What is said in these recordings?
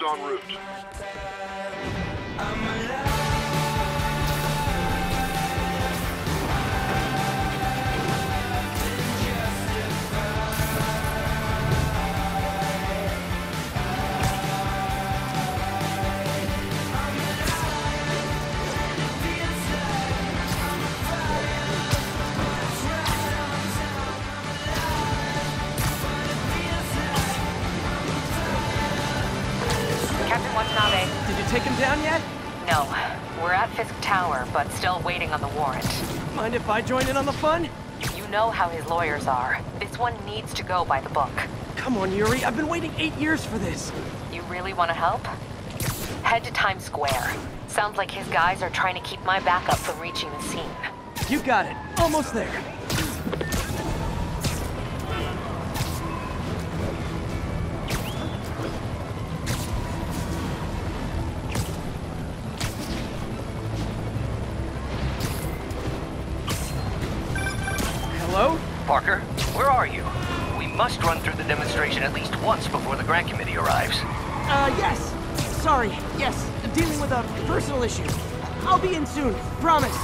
En route. Mind if I join in on the fun? You know how his lawyers are. This one needs to go by the book. Come on, Yuri. I've been waiting eight years for this. You really want to help? Head to Times Square. Sounds like his guys are trying to keep my backup from reaching the scene. You got it. Almost there. Demonstration at least once before the grant committee arrives. Uh, yes. Sorry. Yes. I'm Dealing with a personal issue. I'll be in soon. Promise.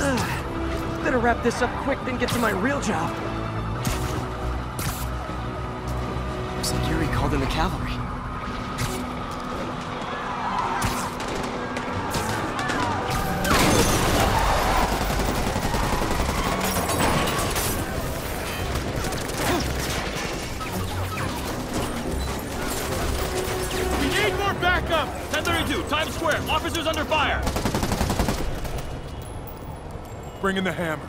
Ugh. Better wrap this up quick than get to my real job. Looks like Yuri called in the cavalry. Bring in the hammer.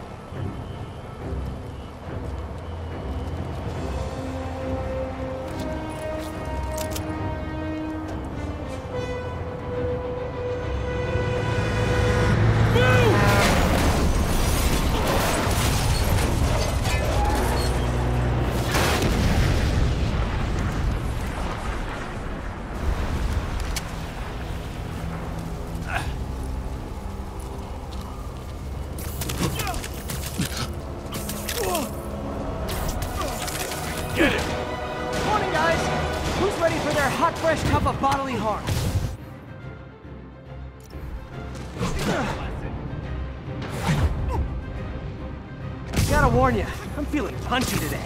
Gotta warn you, I'm feeling punchy today.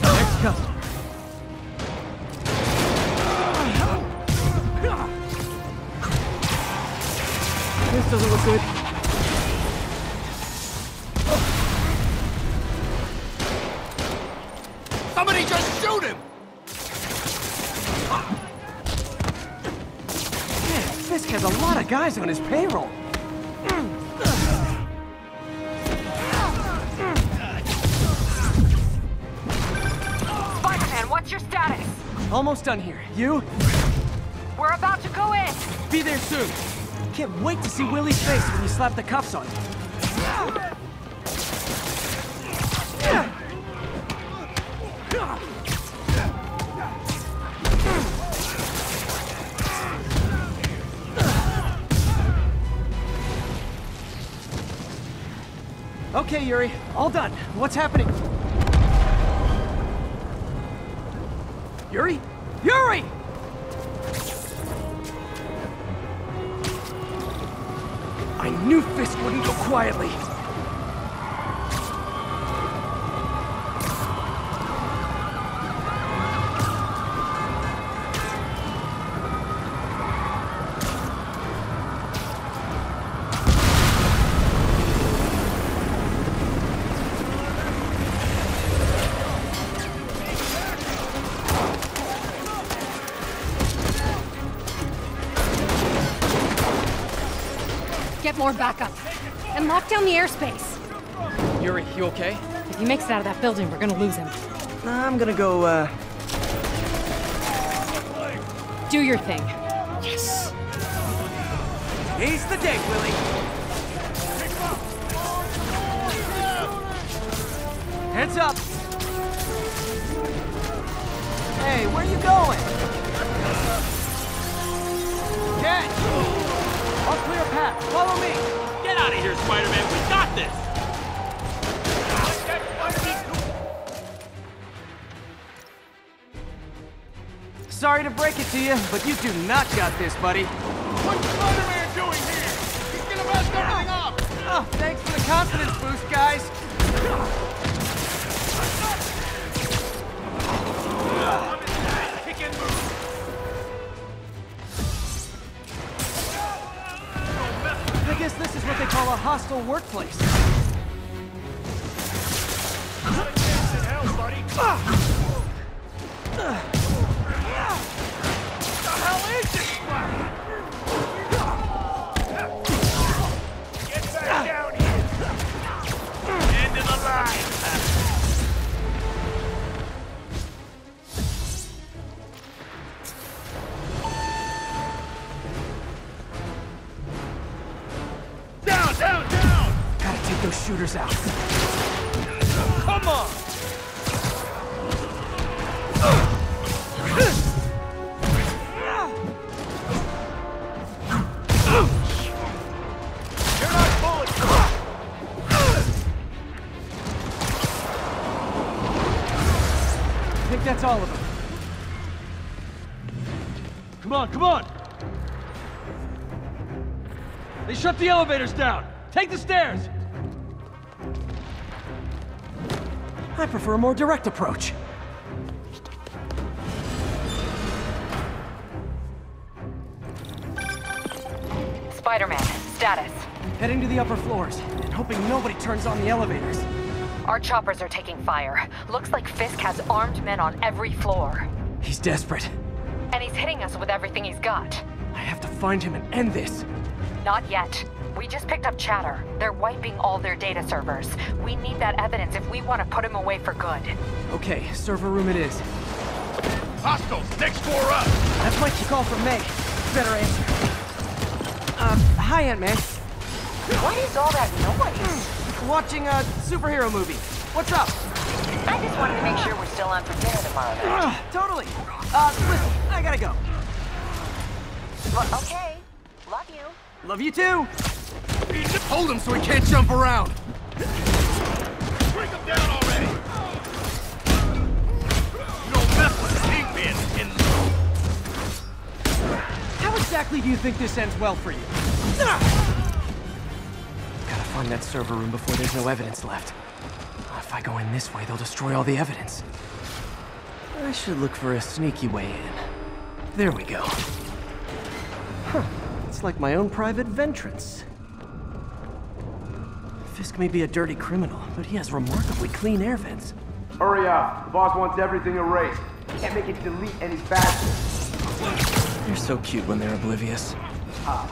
Next customer. This doesn't look good. Almost done here. You? We're about to go in! Be there soon. Can't wait to see Willie's face when you slap the cuffs on him. Okay, Yuri. All done. What's happening? Yuri? Yuri! I knew Fisk wouldn't go quietly. Down the airspace. Yuri, you okay? If he makes it out of that building, we're gonna lose him. I'm gonna go, uh... Do your thing. Yes! He's the day, Willie! Heads up! Hey, where are you going? Catch! I'll clear a path. Follow me! Out of here, Spider-Man. We got this. Sorry to break it to you, but you do not got this, buddy. What's Spider-Man doing here? He's gonna mess everything up! Oh, thanks for the confidence boost, guys. Kick and move! Guess this is what they call a hostile workplace. Hell, buddy! The hell is this? Come on, come on. They shut the elevators down. Take the stairs. I prefer a more direct approach. Spider-Man, status. Heading to the upper floors, and hoping nobody turns on the elevators. Our choppers are taking fire. Looks like Fisk has armed men on every floor. He's desperate. And he's hitting us with everything he's got. I have to find him and end this. Not yet. We just picked up chatter. They're wiping all their data servers. We need that evidence if we want to put him away for good. Okay, server room it is. Hostiles, next floor up! That's my call from May. Better answer. Uh, hi, Aunt May. What is all that noise? Watching a superhero movie. What's up? I just wanted to make sure we're still on for dinner tomorrow night. Uh, totally. Uh, listen, I gotta go. Well, okay. Love you. Love you too. Hold him so he can't jump around! Break him down already! You don't mess with the Kingpin in How exactly do you think this ends well for you? Gotta find that server room before there's no evidence left. If I go in this way, they'll destroy all the evidence. I should look for a sneaky way in. There we go. Huh. It's like my own private ventrance. Fisk may be a dirty criminal, but he has remarkably clean air vents. Hurry up. The boss wants everything erased. Can't make it delete any faster. They're so cute when they're oblivious. Ah,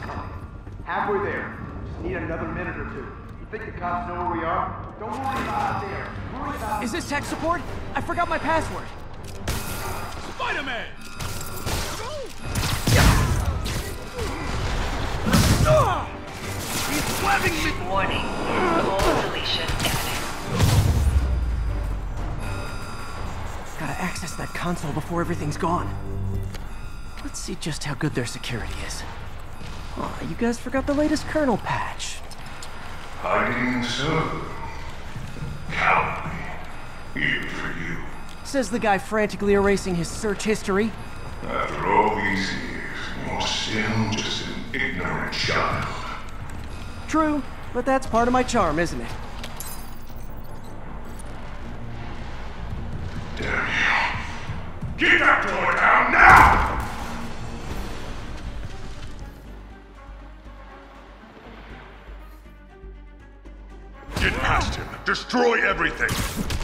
Halfway there. Just need another minute or two. You think the cops know where we are? Don't worry about out there. Worry about Is this tech support? I forgot my password. Spider-Man! He's webbing me! Warning. Full deletion imminent. Gotta access that console before everything's gone. Let's see just how good their security is. Aw, you guys forgot the latest kernel patch. Hiding so. For you. Says the guy frantically erasing his search history. After all these years, you're still just an ignorant child. True, but that's part of my charm, isn't it? Damn you. Get that door down now! Get past him. Destroy everything.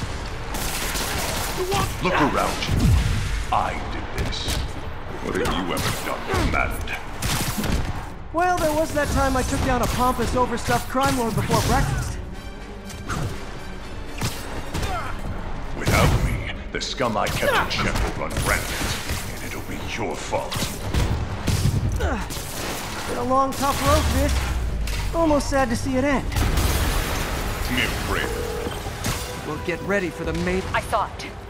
Look around you. I did this. What have you ever done that mattered? Well, there was that time I took down a pompous, overstuffed crime lord before breakfast. Without me, the scum I kept in check will run rampant, and it'll be your fault. Been a long, tough road, Fisk. Almost sad to see it end. Mere prayer. We'll get ready for the main... I saw it. Fisk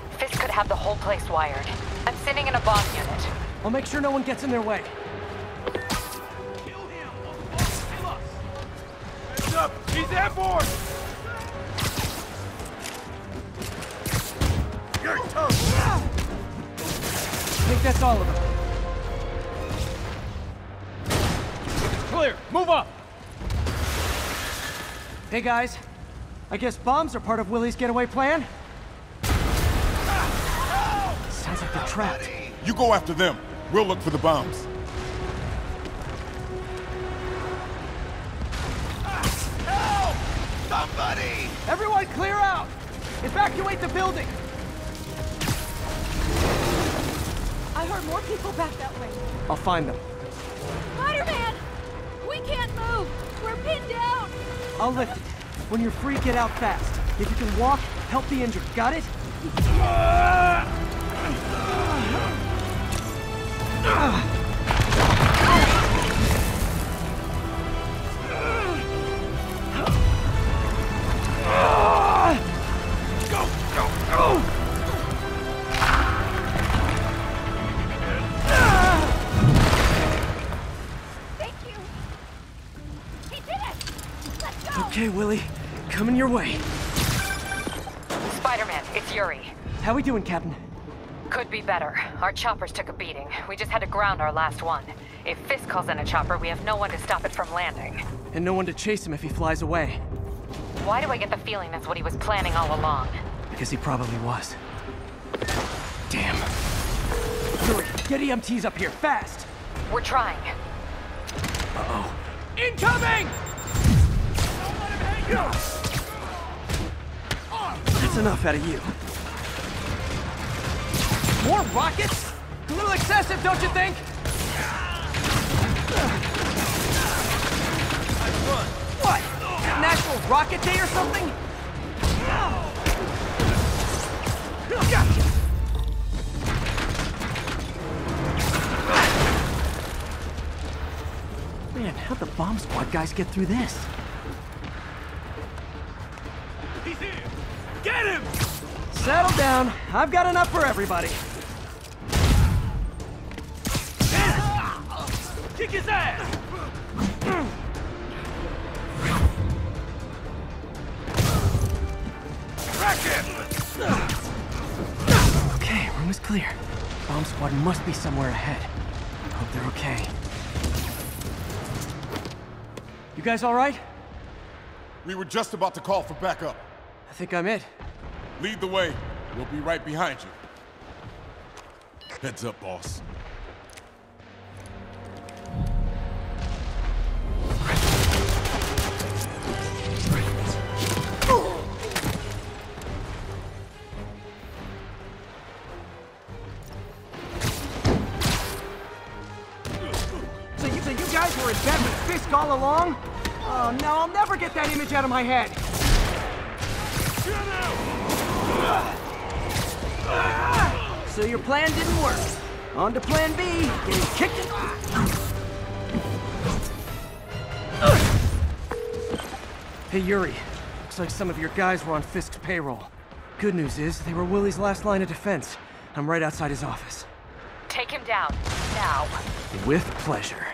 could have the whole place wired. I'm sending in a bomb unit. I'll make sure no one gets in their way. Heads up! He's airborne! I think that's all of them. Clear! Move up! Hey guys, I guess bombs are part of Willie's getaway plan? Sounds like they're trapped. You go after them. We'll look for the bombs. Help! Somebody! Everyone clear out! Evacuate the building! I heard more people back that way. I'll find them. Spider-Man! We can't move! We're pinned down! I'll lift it. When you're free, get out fast. If you can walk, help the injured. Got it? Ah! Okay, Willie. Coming your way. Spider-Man, it's Yuri. How we doing, Captain? Could be better. Our choppers took a beating. We just had to ground our last one. If Fisk calls in a chopper, we have no one to stop it from landing. And no one to chase him if he flies away. Why do I get the feeling that's what he was planning all along? Because he probably was. Damn. Yuri, get EMTs up here, fast! We're trying. Uh-oh. Incoming! That's enough out of you. More rockets? Little excessive, don't you think? What? National Rocket Day or something? Man, how'd the bomb squad guys get through this? He's here! Get him! Settle down. I've got enough for everybody. His ass! Crack him! Okay, room is clear. Bomb squad must be somewhere ahead. Hope they're okay. You guys all right? We were just about to call for backup. I think I'm it. Lead the way. We'll be right behind you. Heads up, boss. That image out of my head. So your plan didn't work. On to plan B, getting kicked in... Hey Yuri, looks like some of your guys were on Fisk's payroll. Good news is, they were Willie's last line of defense. I'm right outside his office. Take him down. Now. With pleasure.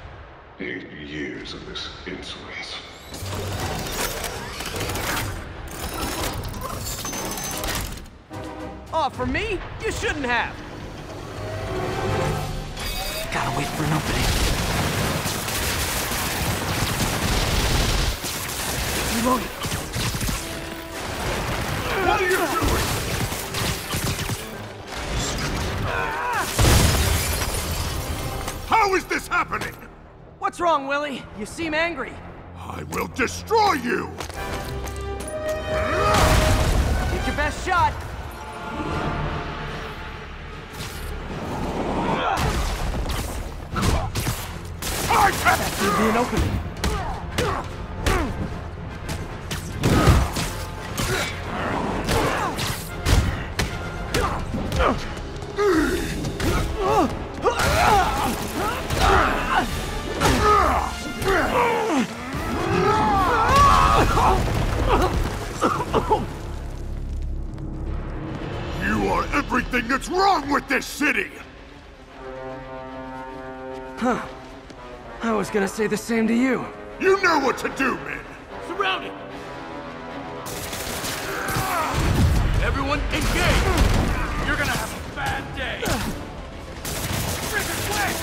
Eight years of this insolence. Oh, for me? You shouldn't have. Gotta wait for an opening. Reloading. What are you doing? How is this happening? What's wrong, Willie? You seem angry. I will destroy you! Take your best shot. I can't! Could be an opening. You everything that's wrong with this city! Huh. I was gonna say the same to you. You know what to do, men! Surround it! Everyone engage! You're gonna have a bad day!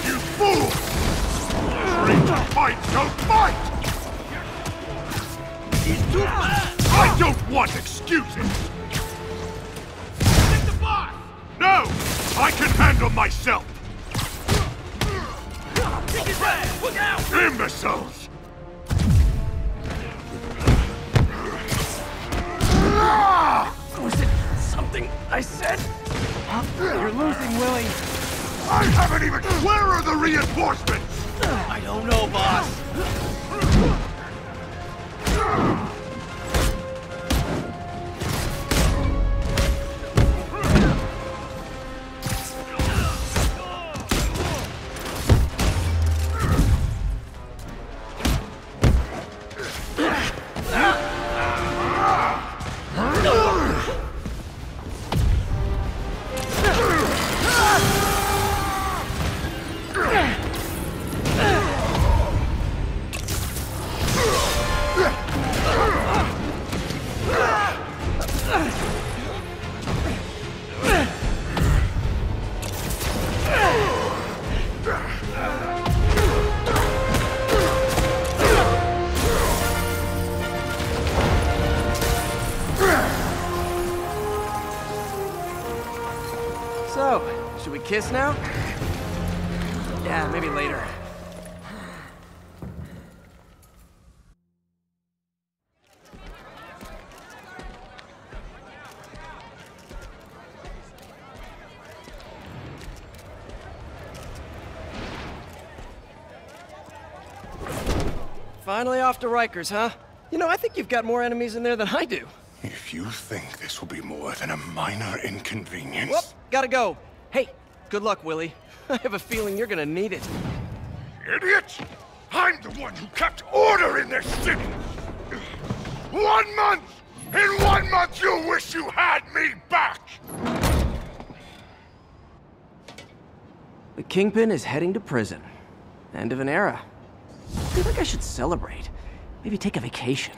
You fool! Free to fight, so fight! He's too fast! I don't want excuses! Take the boss! No! I can handle myself! Kick his ass! Look out! Imbeciles! Was it something I said? You're losing, Willie. I haven't even... Where are the reinforcements? I don't know, boss. Kiss now? Yeah, maybe later. Finally off to Rikers, huh? You know, I think you've got more enemies in there than I do. If you think this will be more than a minor inconvenience... Whoop, gotta go. Hey, good luck, Willie. I have a feeling you're gonna need it. Idiot! I'm the one who kept order in this city! One month! In one month you'll wish you had me back! The Kingpin is heading to prison. End of an era. I feel like I should celebrate. Maybe take a vacation.